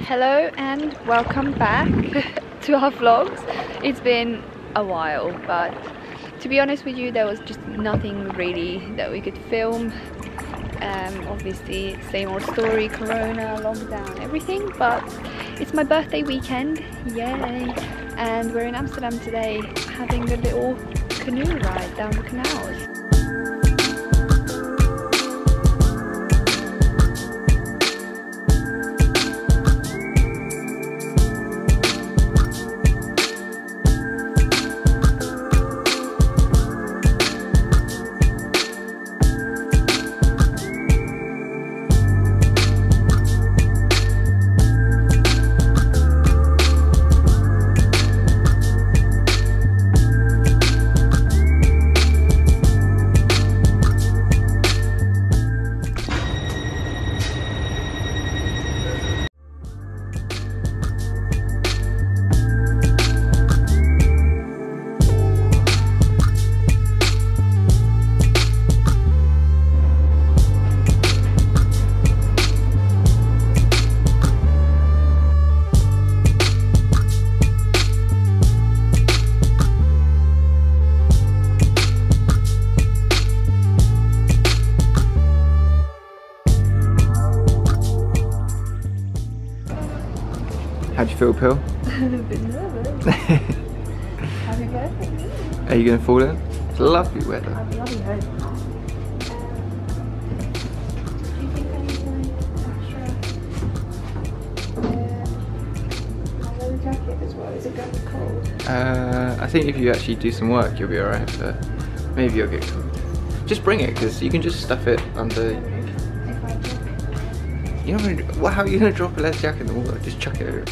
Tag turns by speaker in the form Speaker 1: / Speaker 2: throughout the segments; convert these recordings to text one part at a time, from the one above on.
Speaker 1: Hello and welcome back to our vlogs. It's been a while, but to be honest with you, there was just nothing really that we could film. Um, obviously, same old story, corona, lockdown, everything, but it's my birthday weekend, yay! And we're in Amsterdam today having a little canoe ride down the canals.
Speaker 2: Feel, Pil?
Speaker 1: a bit nervous. Happy birthday.
Speaker 2: Are you going to fall in? It's lovely weather.
Speaker 1: I'd bloody hope. Do you think I need uh, leather jacket as well? Is it going to be cold?
Speaker 2: Uh, I think if you actually do some work, you'll be alright, but maybe you'll get cold. Just bring it, because you can just stuff it under.
Speaker 1: If I drop it.
Speaker 2: You know, well, how are you going to drop a leather jacket in the water? Just chuck it over.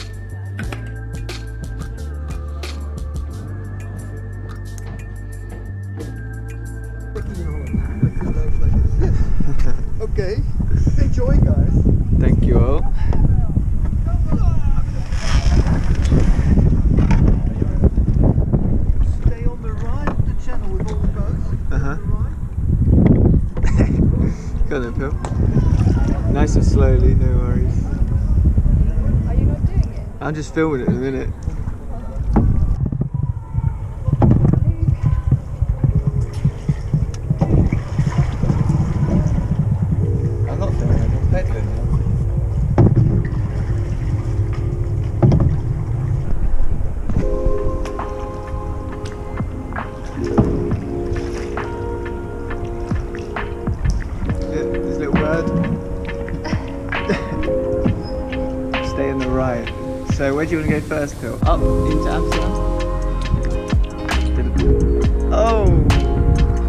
Speaker 2: Slowly, no worries.
Speaker 1: Are you not doing it?
Speaker 2: I'm just filming it in a minute. Where do you want to go first, Pil? Up into Amsterdam? Oh!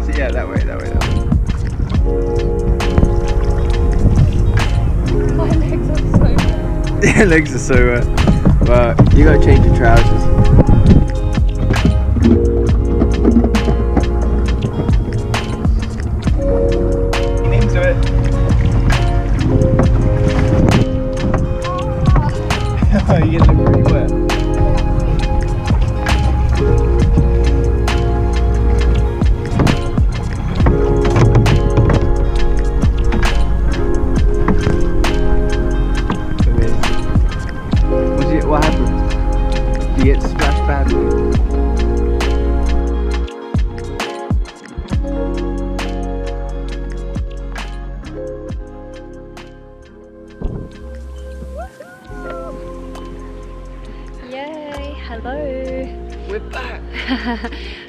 Speaker 2: So yeah, that way, that way, that way.
Speaker 1: My legs are so bad.
Speaker 2: Your legs are so wet. But you gotta change your trousers.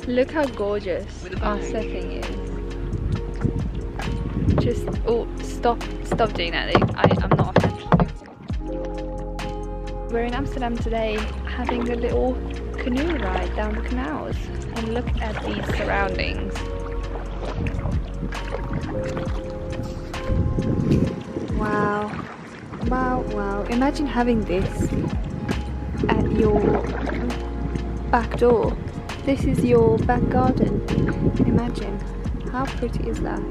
Speaker 2: Look
Speaker 1: how gorgeous our setting is. Just oh, stop, stop doing that. I, I'm not fan. We're in Amsterdam today, having a little canoe ride down the canals, and look at these surroundings. Wow, wow, wow! Imagine having this at your back door. This is your back garden. Imagine. How pretty is that?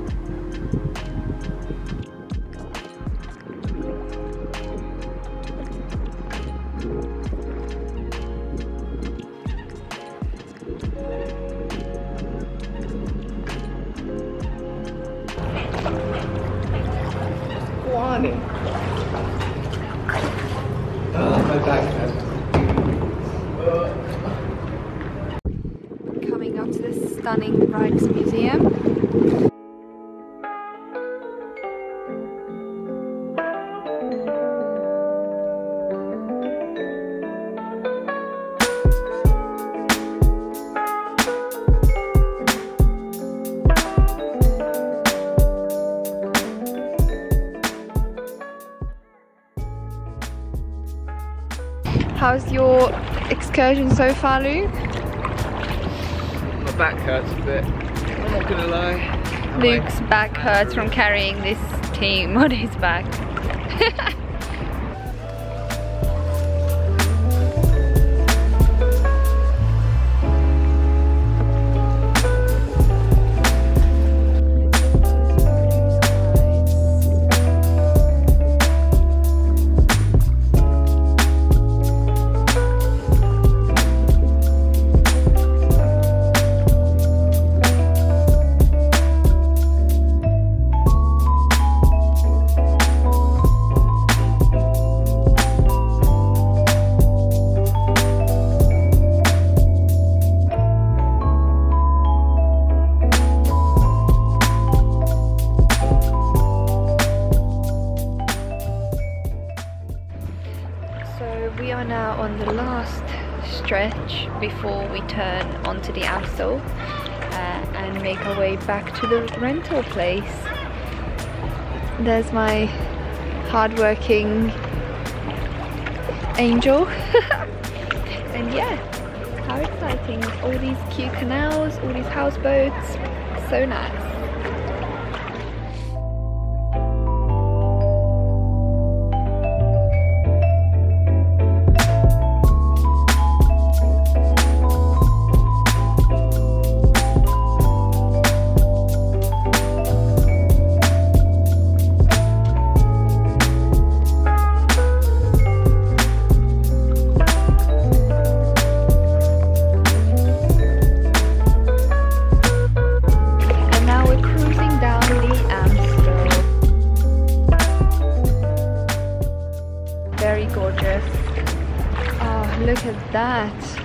Speaker 2: Go on in.
Speaker 1: Rijksmuseum. How's your excursion so far, Luke?
Speaker 2: Back hurts a bit. I'm not gonna lie.
Speaker 1: Luke's back hurts from carrying this team on his back. stretch before we turn onto the Amstel uh, and make our way back to the rental place. There's my hardworking angel. and yeah, how exciting. All these cute canals, all these houseboats, so nice. That.